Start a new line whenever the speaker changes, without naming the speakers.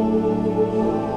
Senhor.